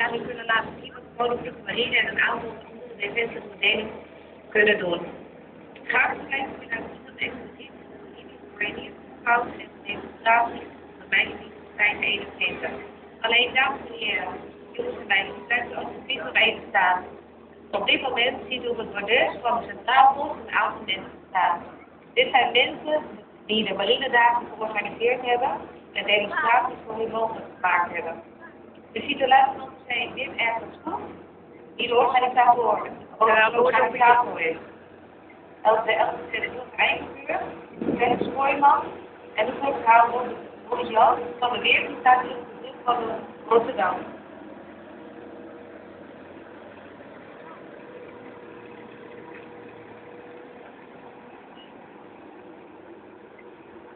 daarin kunnen laten zien wat de Koninklijke Marine en een aantal andere defensieve kunnen doen. Graag kijken demonstraties van mijn zijn 21. Alleen dames en heren, jongens en meisjes, blijven alsjeblieft nog even staan. Op dit moment ziet u op het bordes van de Centraal Post een aantal mensen staan. Dit zijn mensen die de marinedagen georganiseerd hebben en demonstraties voor hun mogelijk gemaakt hebben. De situatie zijn dit ergens goed? Die de organisator, de organisator is. De LCD Eindvuur, Dennis Kooijman en de voorzitter Boris Jan van de Weerdienstatie van Rotterdam.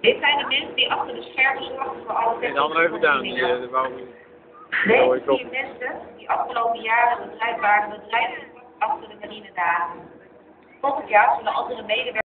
Dit zijn de mensen die achter de schermen zorgen voor alle En de andere even die, uh, wou Deze vier mensen die afgelopen jaren bedrijf waren bedrijven achter de marinedagen. Volgend jaar zullen andere medewerkers